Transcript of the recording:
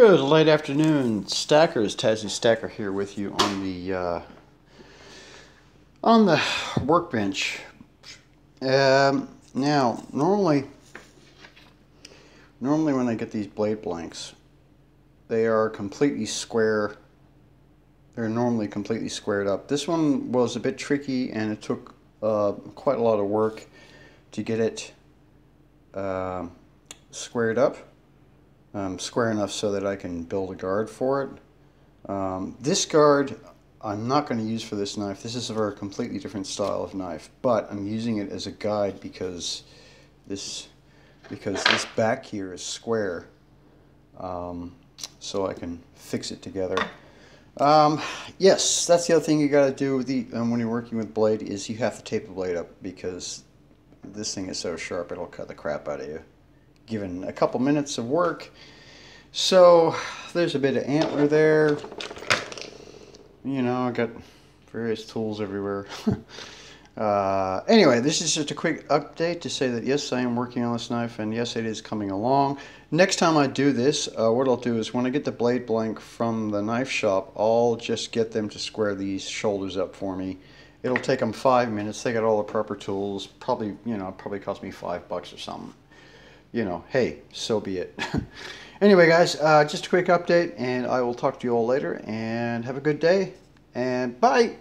Good late afternoon, stackers. Tazzy Stacker here with you on the uh, on the workbench. Um, now, normally, normally when I get these blade blanks, they are completely square. They're normally completely squared up. This one was a bit tricky, and it took uh, quite a lot of work to get it uh, squared up um, square enough so that I can build a guard for it. Um, this guard I'm not going to use for this knife. This is a completely different style of knife, but I'm using it as a guide because this because this back here is square, um, so I can fix it together. Um, yes, that's the other thing you got to do the, um, when you're working with blade is you have to tape the blade up because this thing is so sharp it'll cut the crap out of you given a couple minutes of work. So there's a bit of antler there. You know, I got various tools everywhere. uh, anyway, this is just a quick update to say that yes, I am working on this knife and yes, it is coming along. Next time I do this, uh, what I'll do is when I get the blade blank from the knife shop, I'll just get them to square these shoulders up for me. It'll take them five minutes. They got all the proper tools. Probably, you know, probably cost me five bucks or something you know, hey, so be it. anyway, guys, uh, just a quick update, and I will talk to you all later, and have a good day, and bye!